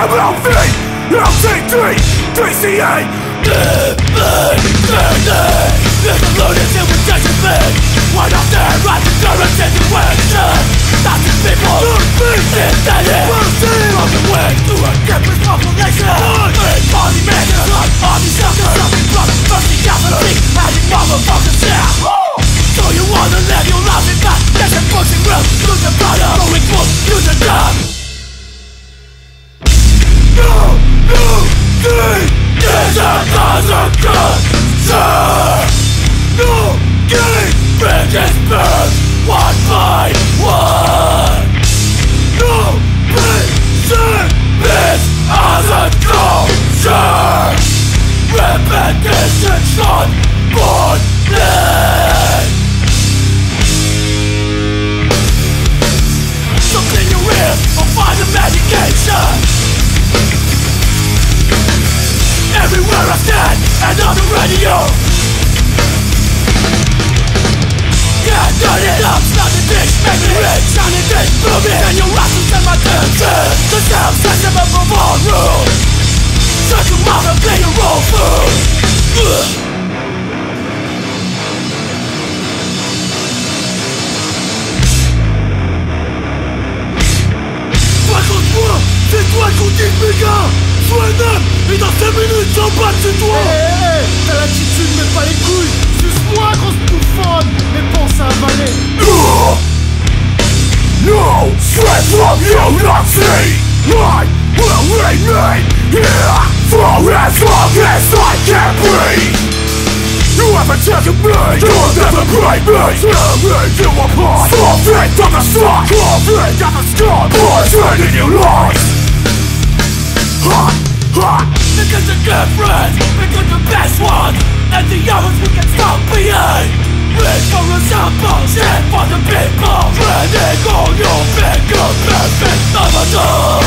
MLV, LT3, DCA There's a lunatic with judgment No, gain Bridges burn one by Shine it in, move in your and send my attention The sound system of a ballroom Shut your mouth and play your role fool Ugh. Moi, c'est toi qu'on dit gars Sois un homme et dans 5 minutes j'emballe chez toi Straight from you, see! I will remain here for as long as I can breathe! You haven't me! You'll never break me! Tear me you apart! Something from the start! Carving at the sky! Poison in your lies! Ha! Ha! Because the good friends become the best ones And the others we can stop being Shit for the people Ready, go, you'll be good, baby, I'm a dog